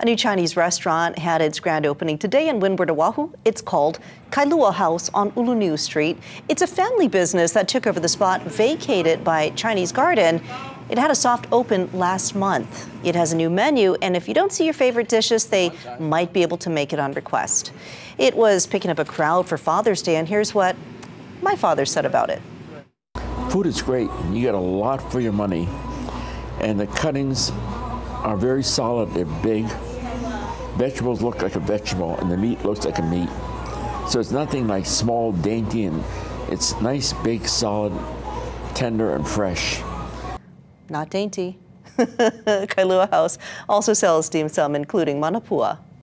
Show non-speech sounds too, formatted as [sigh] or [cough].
A new Chinese restaurant had its grand opening today in Windward, Oahu. It's called Kailua House on Uluniu Street. It's a family business that took over the spot vacated by Chinese Garden. It had a soft open last month. It has a new menu, and if you don't see your favorite dishes, they might be able to make it on request. It was picking up a crowd for Father's Day, and here's what my father said about it. Food is great. You get a lot for your money, and the cuttings are very solid. They're big. Vegetables look like a vegetable, and the meat looks like a meat. So it's nothing like small, dainty, and it's nice, big, solid, tender, and fresh. Not dainty. [laughs] Kailua House also sells dim sum, including manapua.